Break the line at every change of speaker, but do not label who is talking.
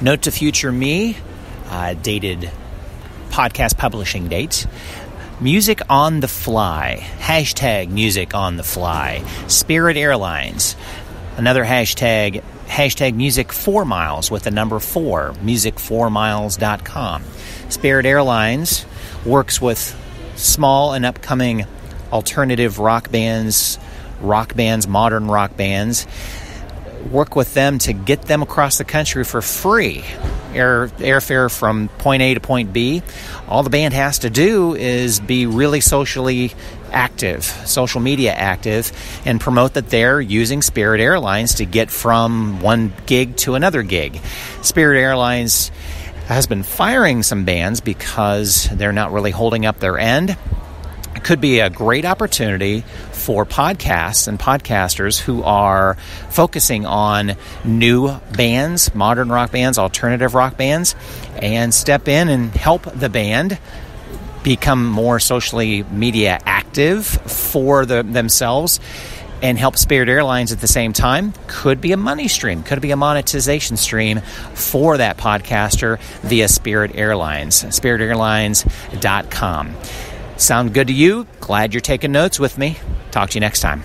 Note to future me, uh, dated podcast publishing date. Music on the fly. Hashtag music on the fly. Spirit Airlines. Another hashtag, hashtag music four miles with the number four, music4miles.com. Spirit Airlines works with small and upcoming alternative rock bands, rock bands, modern rock bands. Work with them to get them across the country for free. Air, airfare from point A to point B. All the band has to do is be really socially active, social media active, and promote that they're using Spirit Airlines to get from one gig to another gig. Spirit Airlines has been firing some bands because they're not really holding up their end. Could be a great opportunity for podcasts and podcasters who are focusing on new bands, modern rock bands, alternative rock bands, and step in and help the band become more socially media active for the, themselves and help Spirit Airlines at the same time could be a money stream, could be a monetization stream for that podcaster via Spirit Airlines, spiritairlines.com. Sound good to you? Glad you're taking notes with me. Talk to you next time.